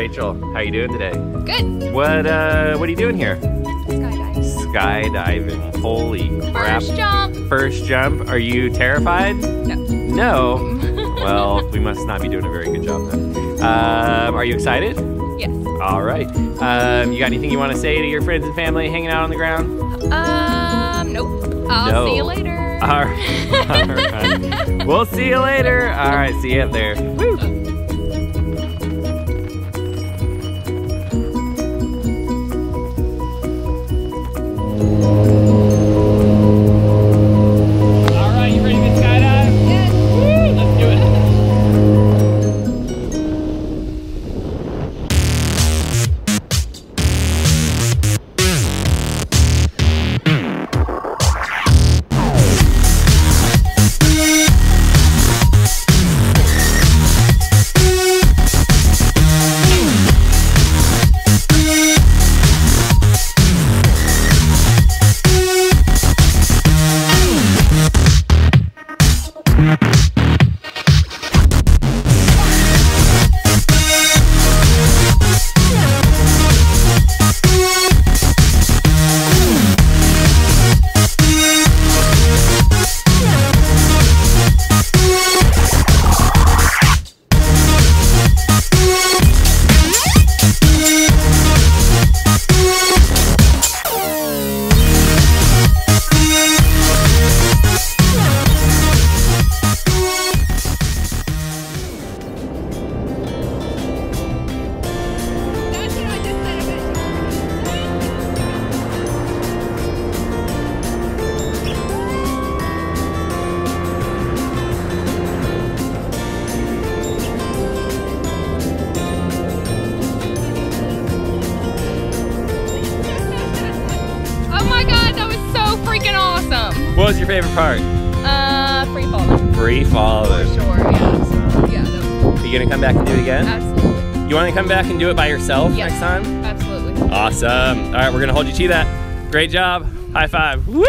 Rachel, how are you doing today? Good. What uh what are you doing here? Skydive. Skydiving. Holy crap. First jump. First jump. Are you terrified? No. No. well, we must not be doing a very good job then. Um, are you excited? Yes. All right. Um, you got anything you want to say to your friends and family hanging out on the ground? Um, nope. I'll No. see you later. All right. All right. We'll see you later. All right. See you up there. Woo. What was your favorite part? Uh, free falling. Free falling. Sure, yeah. Yeah, was, Are you gonna come back and do it again? absolutely. You want to come back and do it by yourself Yes. next time? Absolutely. Awesome. All right, we're gonna hold you to that. Great job. High five. Woo!